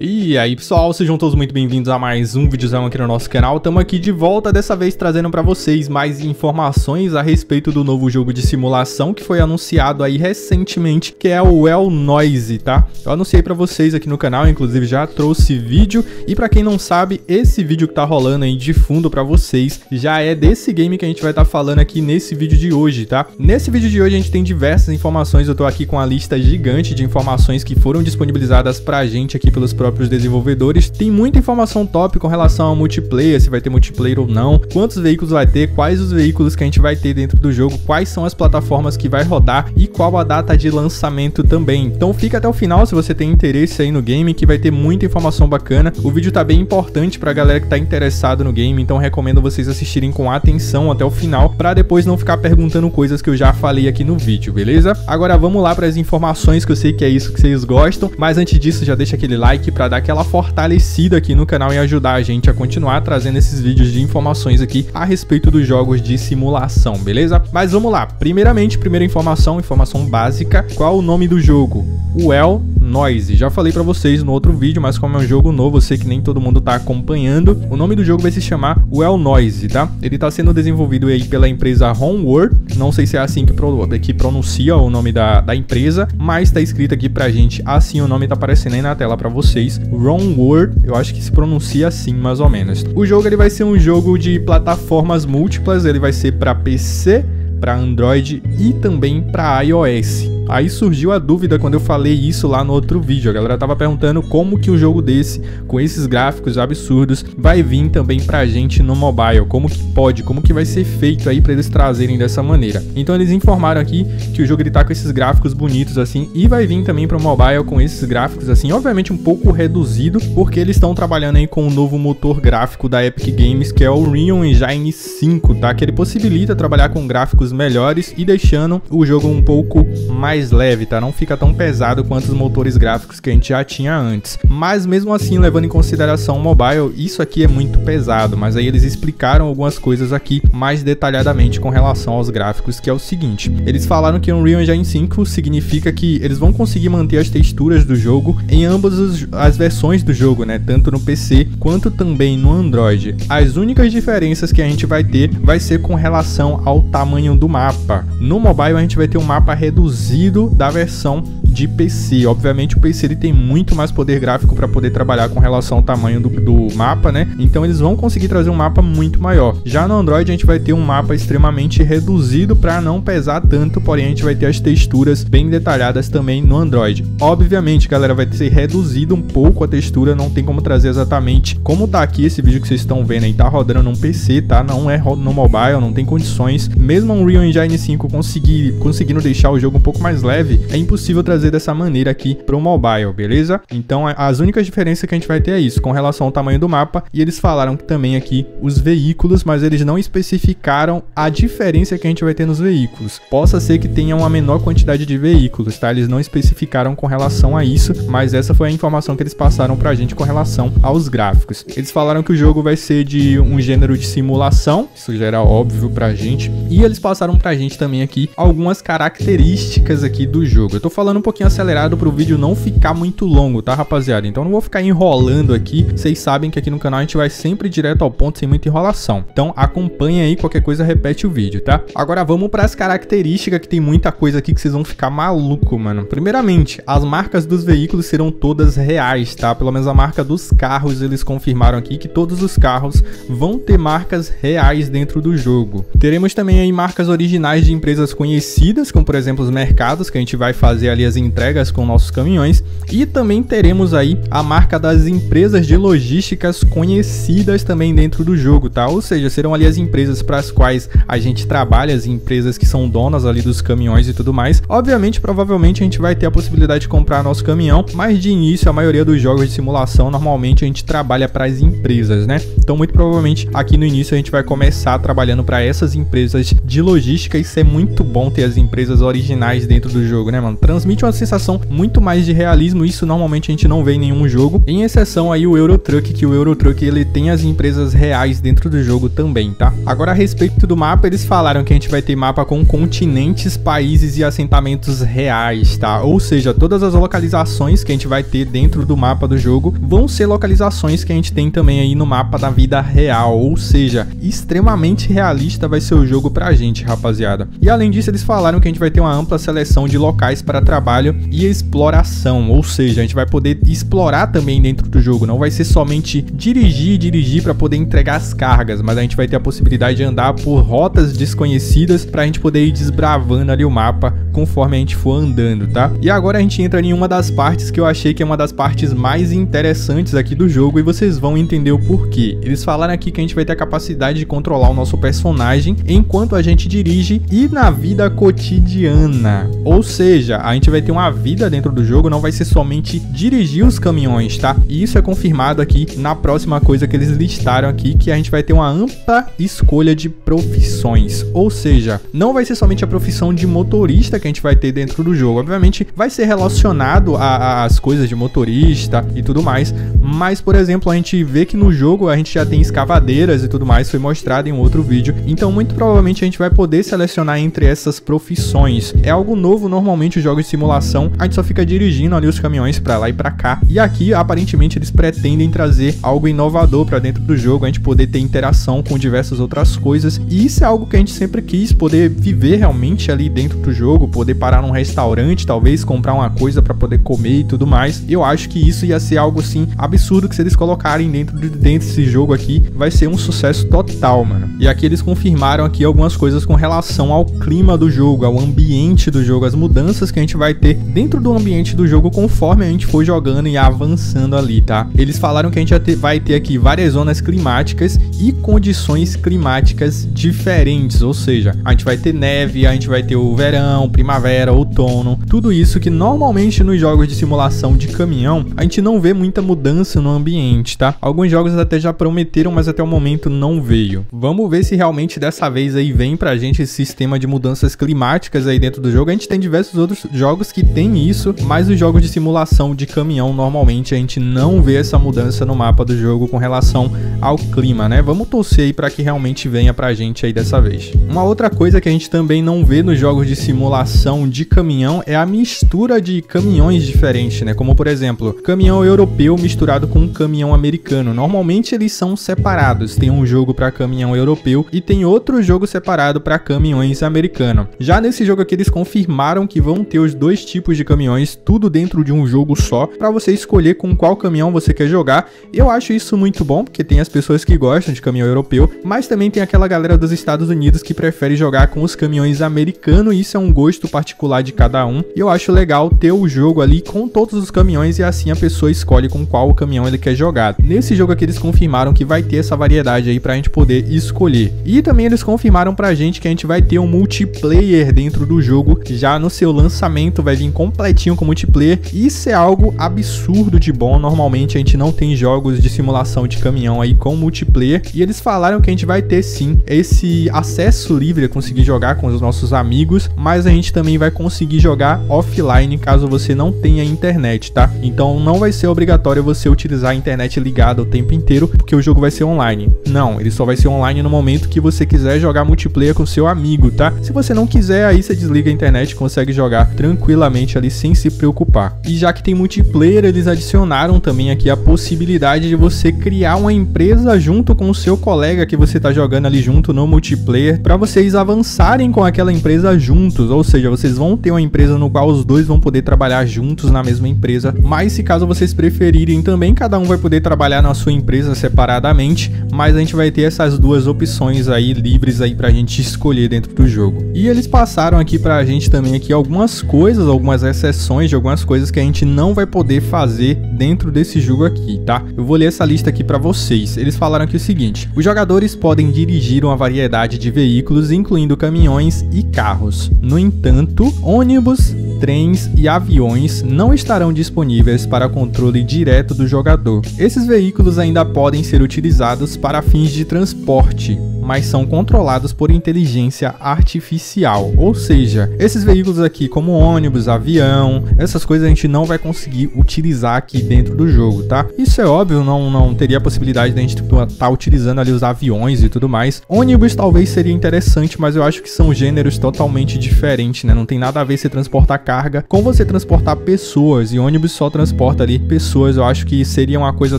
E aí pessoal, sejam todos muito bem-vindos a mais um videozão aqui no nosso canal. Estamos aqui de volta, dessa vez trazendo para vocês mais informações a respeito do novo jogo de simulação que foi anunciado aí recentemente, que é o Well Noise, tá? Eu anunciei para vocês aqui no canal, inclusive já trouxe vídeo, e para quem não sabe, esse vídeo que tá rolando aí de fundo para vocês já é desse game que a gente vai estar tá falando aqui nesse vídeo de hoje, tá? Nesse vídeo de hoje a gente tem diversas informações, eu tô aqui com a lista gigante de informações que foram disponibilizadas pra gente aqui pelos próprios próprios desenvolvedores. Tem muita informação top com relação ao multiplayer, se vai ter multiplayer ou não, quantos veículos vai ter, quais os veículos que a gente vai ter dentro do jogo, quais são as plataformas que vai rodar e qual a data de lançamento também. Então fica até o final se você tem interesse aí no game, que vai ter muita informação bacana. O vídeo tá bem importante pra galera que tá interessado no game, então recomendo vocês assistirem com atenção até o final para depois não ficar perguntando coisas que eu já falei aqui no vídeo, beleza? Agora vamos lá para as informações que eu sei que é isso que vocês gostam, mas antes disso já deixa aquele like para dar aquela fortalecida aqui no canal e ajudar a gente a continuar trazendo esses vídeos de informações aqui a respeito dos jogos de simulação, beleza? Mas vamos lá. Primeiramente, primeira informação, informação básica. Qual o nome do jogo? Well Noise. Já falei para vocês no outro vídeo, mas como é um jogo novo, eu sei que nem todo mundo tá acompanhando. O nome do jogo vai se chamar Well Noise, tá? Ele tá sendo desenvolvido aí pela empresa Homeworld. Não sei se é assim que, pro, que pronuncia o nome da, da empresa, mas tá escrito aqui pra gente assim, o nome tá aparecendo aí na tela para vocês Word, eu acho que se pronuncia assim mais ou menos. O jogo ele vai ser um jogo de plataformas múltiplas, ele vai ser para PC, para Android e também para iOS. Aí surgiu a dúvida quando eu falei isso lá no outro vídeo. A galera tava perguntando como que um jogo desse, com esses gráficos absurdos, vai vir também pra gente no mobile. Como que pode, como que vai ser feito aí para eles trazerem dessa maneira. Então eles informaram aqui que o jogo ele tá com esses gráficos bonitos assim e vai vir também pro mobile com esses gráficos assim, obviamente um pouco reduzido, porque eles estão trabalhando aí com o um novo motor gráfico da Epic Games, que é o Unreal Engine 5, tá? Que ele possibilita trabalhar com gráficos melhores e deixando o jogo um pouco mais mais leve, tá? Não fica tão pesado quanto os motores gráficos que a gente já tinha antes. Mas mesmo assim, levando em consideração o mobile, isso aqui é muito pesado, mas aí eles explicaram algumas coisas aqui mais detalhadamente com relação aos gráficos, que é o seguinte. Eles falaram que Unreal Engine 5 significa que eles vão conseguir manter as texturas do jogo em ambas as versões do jogo, né? Tanto no PC quanto também no Android. As únicas diferenças que a gente vai ter vai ser com relação ao tamanho do mapa. No mobile a gente vai ter um mapa reduzido da versão de PC. Obviamente o PC ele tem muito mais poder gráfico para poder trabalhar com relação ao tamanho do, do, mapa, né? Então eles vão conseguir trazer um mapa muito maior. Já no Android a gente vai ter um mapa extremamente reduzido para não pesar tanto, porém a gente vai ter as texturas bem detalhadas também no Android. Obviamente, galera, vai ser reduzido um pouco a textura, não tem como trazer exatamente como tá aqui esse vídeo que vocês estão vendo aí, tá rodando num PC, tá? Não é no mobile, não tem condições. Mesmo um Unreal Engine 5 conseguir, conseguindo deixar o jogo um pouco mais leve, é impossível trazer dessa maneira aqui pro mobile, beleza? Então as únicas diferenças que a gente vai ter é isso, com relação ao tamanho do mapa, e eles falaram que também aqui os veículos, mas eles não especificaram a diferença que a gente vai ter nos veículos. Possa ser que tenha uma menor quantidade de veículos, tá? Eles não especificaram com relação a isso, mas essa foi a informação que eles passaram pra gente com relação aos gráficos. Eles falaram que o jogo vai ser de um gênero de simulação, isso já era óbvio pra gente, e eles passaram pra gente também aqui algumas características aqui do jogo. Eu tô falando um pouquinho acelerado para o vídeo não ficar muito longo, tá, rapaziada? Então não vou ficar enrolando aqui. Vocês sabem que aqui no canal a gente vai sempre direto ao ponto, sem muita enrolação. Então acompanha aí, qualquer coisa repete o vídeo, tá? Agora vamos para as características, que tem muita coisa aqui que vocês vão ficar maluco, mano. Primeiramente, as marcas dos veículos serão todas reais, tá? Pelo menos a marca dos carros, eles confirmaram aqui que todos os carros vão ter marcas reais dentro do jogo. Teremos também aí marcas originais de empresas conhecidas, como por exemplo os mercados, que a gente vai fazer ali as entregas com nossos caminhões e também teremos aí a marca das empresas de logísticas conhecidas também dentro do jogo, tá? Ou seja, serão ali as empresas para as quais a gente trabalha, as empresas que são donas ali dos caminhões e tudo mais. Obviamente, provavelmente a gente vai ter a possibilidade de comprar nosso caminhão, mas de início a maioria dos jogos de simulação normalmente a gente trabalha para as empresas, né? Então, muito provavelmente aqui no início a gente vai começar trabalhando para essas empresas de logística. Isso é muito bom ter as empresas originais dentro do jogo, né, mano? Transmite uma sensação muito mais de realismo, isso normalmente a gente não vê em nenhum jogo, em exceção aí o Euro Truck, que o Euro Truck ele tem as empresas reais dentro do jogo também, tá? Agora a respeito do mapa, eles falaram que a gente vai ter mapa com continentes, países e assentamentos reais, tá? Ou seja, todas as localizações que a gente vai ter dentro do mapa do jogo vão ser localizações que a gente tem também aí no mapa da vida real, ou seja, extremamente realista vai ser o jogo pra gente, rapaziada. E além disso, eles falaram que a gente vai ter uma ampla seleção de locais para trabalho e exploração, ou seja, a gente vai poder explorar também dentro do jogo, não vai ser somente dirigir e dirigir para poder entregar as cargas, mas a gente vai ter a possibilidade de andar por rotas desconhecidas para a gente poder ir desbravando ali o mapa conforme a gente for andando, tá? E agora a gente entra em uma das partes que eu achei que é uma das partes mais interessantes aqui do jogo e vocês vão entender o porquê. Eles falaram aqui que a gente vai ter a capacidade de controlar o nosso personagem enquanto a gente dirige e na vida cotidiana. Ou seja, a gente vai ter uma vida dentro do jogo, não vai ser somente dirigir os caminhões, tá? E isso é confirmado aqui na próxima coisa que eles listaram aqui, que a gente vai ter uma ampla escolha de profissões. Ou seja, não vai ser somente a profissão de motorista que a gente vai ter dentro do jogo. Obviamente, vai ser relacionado às coisas de motorista e tudo mais. Mas, por exemplo, a gente vê que no jogo a gente já tem escavadeiras e tudo mais, foi mostrado em um outro vídeo. Então, muito provavelmente a gente vai poder selecionar entre essas profissões. É algo novo, normalmente os jogos de simulação, a gente só fica dirigindo ali os caminhões para lá e para cá. E aqui, aparentemente, eles pretendem trazer algo inovador para dentro do jogo, a gente poder ter interação com diversas outras coisas. E isso é algo que a gente sempre quis, poder viver realmente ali dentro do jogo, poder parar num restaurante, talvez comprar uma coisa para poder comer e tudo mais. Eu acho que isso ia ser algo assim absurdo que se eles colocarem dentro de dentro desse jogo aqui, vai ser um sucesso total, mano. E aqui eles confirmaram aqui algumas coisas com relação ao clima do jogo, ao ambiente do jogo, as mudanças que a gente vai ter dentro do ambiente do jogo conforme a gente for jogando e avançando ali, tá? Eles falaram que a gente vai ter aqui várias zonas climáticas e condições climáticas diferentes, ou seja, a gente vai ter neve, a gente vai ter o verão, primavera, outono, tudo isso que normalmente nos jogos de simulação de caminhão a gente não vê muita mudança no ambiente, tá? Alguns jogos até já prometeram, mas até o momento não veio. Vamos ver se realmente dessa vez aí vem pra gente esse sistema de mudanças climáticas aí dentro do jogo. A gente tem diversos outros jogos que tem isso, mas os jogos de simulação de caminhão normalmente a gente não vê essa mudança no mapa do jogo com relação ao clima, né? Vamos torcer aí para que realmente venha pra gente aí dessa vez. Uma outra coisa que a gente também não vê nos jogos de simulação de caminhão é a mistura de caminhões diferentes, né? Como por exemplo, caminhão europeu misturado com um caminhão americano. Normalmente eles são separados. Tem um jogo para caminhão europeu e tem outro jogo separado para caminhões americano. Já nesse jogo aqui eles confirmaram que vão ter os dois tipos de caminhões, tudo dentro de um jogo só, para você escolher com qual caminhão você quer jogar. Eu acho isso muito bom, porque tem as pessoas que gostam de caminhão europeu, mas também tem aquela galera dos Estados Unidos que prefere jogar com os caminhões americanos, e isso é um gosto particular de cada um. E eu acho legal ter o jogo ali com todos os caminhões e assim a pessoa escolhe com qual caminhão ele quer jogar. Nesse jogo aqui eles confirmaram que vai ter essa variedade aí pra gente poder escolher. E também eles confirmaram pra gente que a gente vai ter um multiplayer dentro do jogo, já no seu lançamento vai vir completinho com multiplayer. Isso é algo absurdo de bom. Normalmente a gente não tem jogos de simulação de caminhão aí com multiplayer. E eles falaram que a gente vai ter sim esse acesso livre a conseguir jogar com os nossos amigos, mas a gente também vai conseguir jogar offline caso você não tenha internet, tá? Então não vai ser obrigatório você utilizar a internet ligada o tempo inteiro, porque o jogo vai ser online. Não, ele só vai ser online no momento que você quiser jogar multiplayer com seu amigo, tá? Se você não quiser, aí você desliga a internet e consegue jogar tranquilamente ali sem se preocupar. E já que tem multiplayer, eles adicionaram também aqui a possibilidade de você criar uma empresa junto com o seu colega que você tá jogando ali junto no multiplayer, para vocês avançarem com aquela empresa juntos, ou seja, vocês vão ter uma empresa no qual os dois vão poder trabalhar juntos na mesma empresa. Mas se caso vocês preferirem também, cada um vai poder trabalhar na sua empresa separadamente, mas a gente vai ter essas duas opções aí livres aí pra gente escolher dentro do jogo. E eles passaram aqui pra gente também aqui algumas coisas, algumas exceções de algumas coisas que a gente não vai poder fazer dentro desse jogo aqui, tá? Eu vou ler essa lista aqui para vocês. Eles falaram aqui o seguinte: os jogadores podem dirigir uma variedade de veículos, incluindo caminhões e carros. No entanto, ônibus, trens e aviões não estarão disponíveis para controle direto do jogador. Esses veículos ainda podem ser utilizados para fins de transporte, mas são controlados por inteligência artificial. Ou seja, esses veículos aqui, como ônibus, avião, essas coisas a gente não vai conseguir utilizar aqui dentro do jogo, tá? Isso é óbvio, não, não teria a possibilidade de a gente estar tá utilizando ali os aviões e tudo mais. Ônibus talvez seria interessante, mas eu acho que são gêneros totalmente diferentes, né? Não tem nada a ver se transportar carga com você transportar pessoas, e ônibus só transporta ali pessoas, eu acho que seria uma coisa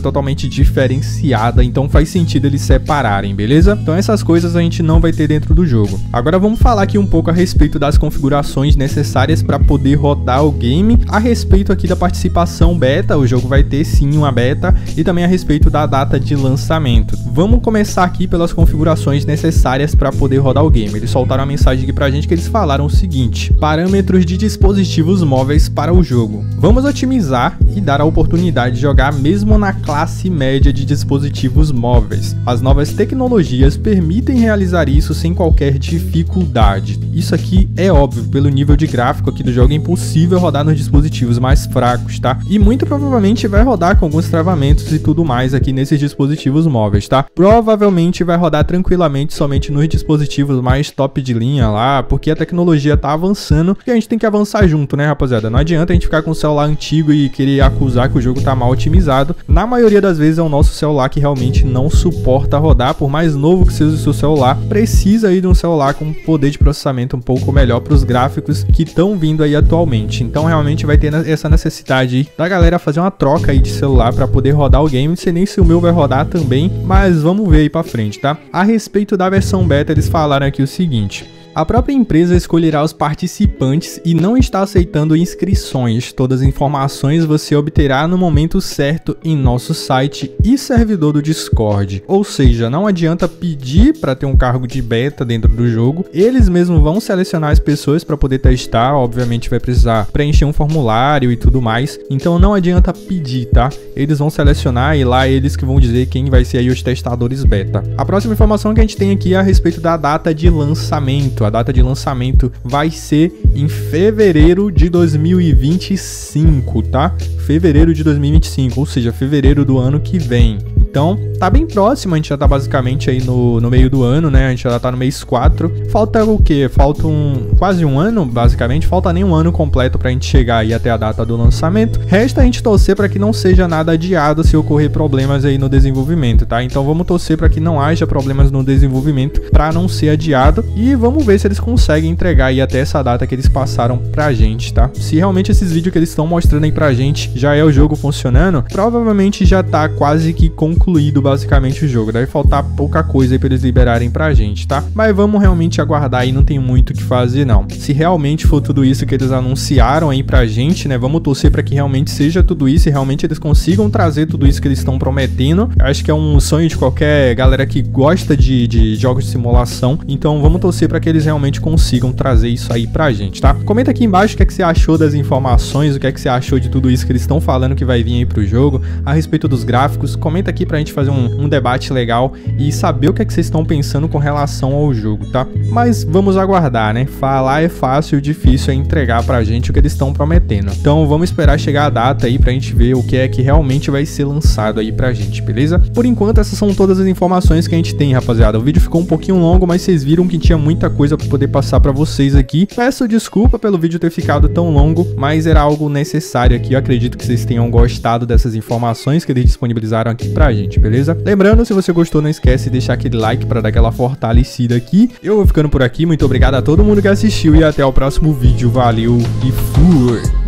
totalmente diferenciada, então faz sentido eles separarem, beleza? Então essas coisas a gente não vai ter dentro do jogo. Agora vamos falar aqui um pouco a respeito das configurações necessárias para poder rodar o game, a respeito aqui da participação beta, o jogo vai ter sim uma beta, e também a respeito da data de lançamento. Vamos começar aqui pelas configurações necessárias para poder rodar o game. Eles soltaram uma mensagem aqui pra gente que eles falaram o seguinte: parâmetros de dispositivos móveis para o jogo. Vamos otimizar e dar a oportunidade de jogar mesmo na classe média de dispositivos móveis. As novas tecnologias permitem realizar isso sem qualquer dificuldade. Isso aqui é óbvio, pelo nível de gráfico aqui do jogo é impossível rodar nos dispositivos mais fracos, tá? E muito provavelmente vai rodar com alguns travamentos e tudo mais aqui nesses dispositivos móveis, tá? Provavelmente vai rodar tranquilamente somente nos dispositivos mais top de linha lá, porque a tecnologia tá avançando e a gente tem que avançar junto, né, rapaziada? Não adianta a gente ficar com o celular antigo e querer acusar que o jogo tá mal otimizado. Na maioria das vezes é o nosso celular que realmente não suporta rodar, por mais novo que seja o seu celular, precisa aí de um celular com poder de processamento um pouco melhor para os gráficos que estão vindo aí atualmente. Então realmente vai ter essa necessidade da galera fazer uma troca aí de celular para poder rodar o game. Não sei nem se o meu vai rodar também, mas vamos ver aí para frente, tá? A respeito da versão beta, eles falaram aqui o seguinte: a própria empresa escolherá os participantes e não está aceitando inscrições. Todas as informações você obterá no momento certo em nosso site e servidor do Discord. Ou seja, não adianta pedir para ter um cargo de beta dentro do jogo. Eles mesmos vão selecionar as pessoas para poder testar. Obviamente vai precisar preencher um formulário e tudo mais. Então não adianta pedir, tá? Eles vão selecionar e lá eles que vão dizer quem vai ser aí os testadores beta. A próxima informação que a gente tem aqui é a respeito da data de lançamento lançamento. A data de lançamento vai ser em fevereiro de 2025, tá? Fevereiro de 2025, ou seja, fevereiro do ano que vem. Então, tá bem próximo, a gente já tá basicamente aí no, no meio do ano, né? A gente já tá no mês 4. Falta o quê? Falta um, quase um ano, basicamente. Falta nem um ano completo pra gente chegar aí até a data do lançamento. Resta a gente torcer para que não seja nada adiado se ocorrer problemas aí no desenvolvimento, tá? Então vamos torcer para que não haja problemas no desenvolvimento para não ser adiado e vamos ver se eles conseguem entregar aí até essa data que eles passaram pra gente, tá? Se realmente esses vídeos que eles estão mostrando aí pra gente já é o jogo funcionando, provavelmente já tá quase que concluído concluído basicamente o jogo. Deve faltar pouca coisa aí pra eles liberarem pra gente, tá? Mas vamos realmente aguardar aí, não tem muito o que fazer não. Se realmente for tudo isso que eles anunciaram aí pra gente, né? Vamos torcer para que realmente seja tudo isso e realmente eles consigam trazer tudo isso que eles estão prometendo. Acho que é um sonho de qualquer galera que gosta de, de jogos de simulação. Então vamos torcer para que eles realmente consigam trazer isso aí pra gente, tá? Comenta aqui embaixo o que, é que você achou das informações, o que é que você achou de tudo isso que eles estão falando que vai vir aí pro jogo, a respeito dos gráficos. Comenta aqui pra gente fazer um, um debate legal e saber o que, é que vocês estão pensando com relação ao jogo, tá? Mas vamos aguardar, né? Falar é fácil, difícil é entregar pra gente o que eles estão prometendo. Então vamos esperar chegar a data aí pra gente ver o que é que realmente vai ser lançado aí pra gente, beleza? Por enquanto, essas são todas as informações que a gente tem, rapaziada. O vídeo ficou um pouquinho longo, mas vocês viram que tinha muita coisa pra poder passar pra vocês aqui. Peço desculpa pelo vídeo ter ficado tão longo, mas era algo necessário aqui. Eu acredito que vocês tenham gostado dessas informações que eles disponibilizaram aqui pra gente gente, beleza? Lembrando, se você gostou, não esquece de deixar aquele like para dar aquela fortalecida aqui. Eu vou ficando por aqui, muito obrigado a todo mundo que assistiu e até o próximo vídeo. Valeu e fui!